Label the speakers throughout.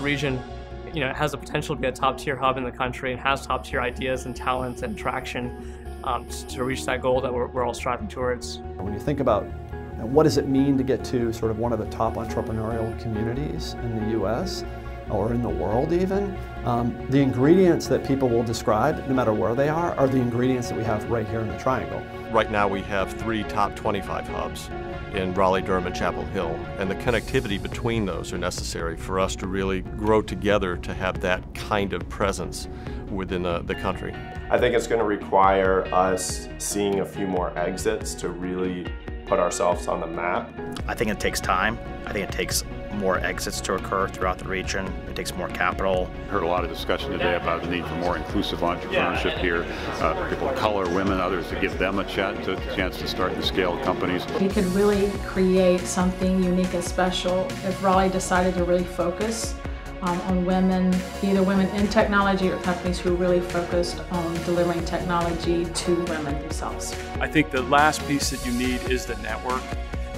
Speaker 1: region you know, has the potential to be a top tier hub in the country and has top tier ideas and talents and traction um, to reach that goal that we're, we're all striving towards.
Speaker 2: When you think about what does it mean to get to sort of one of the top entrepreneurial communities in the U.S., or in the world even, um, the ingredients that people will describe, no matter where they are, are the ingredients that we have right here in the Triangle.
Speaker 3: Right now we have three top 25 hubs in Raleigh, Durham, and Chapel Hill, and the connectivity between those are necessary for us to really grow together to have that kind of presence within the, the country.
Speaker 4: I think it's going to require us seeing a few more exits to really put ourselves on the map.
Speaker 5: I think it takes time. I think it takes more exits to occur throughout the region. It takes more capital.
Speaker 6: Heard a lot of discussion today about the need for more inclusive entrepreneurship here. Uh, people of color, women, others, to give them a chance to, chance to start and scale companies.
Speaker 7: We could really create something unique and special if Raleigh decided to really focus um, on women, either women in technology or companies who really focused on delivering technology to women themselves.
Speaker 8: I think the last piece that you need is the network.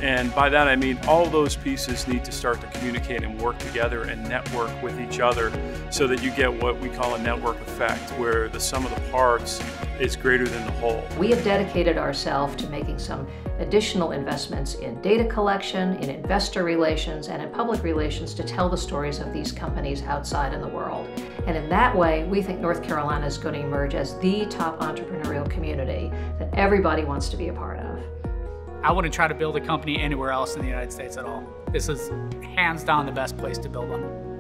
Speaker 8: And by that I mean all those pieces need to start to communicate and work together and network with each other so that you get what we call a network effect, where the sum of the parts is greater than the whole.
Speaker 9: We have dedicated ourselves to making some additional investments in data collection, in investor relations, and in public relations to tell the stories of these companies outside in the world. And in that way, we think North Carolina is going to emerge as the top entrepreneurial community that everybody wants to be a part of.
Speaker 10: I wouldn't try to build a company anywhere else in the United States at all. This is hands down the best place to build one.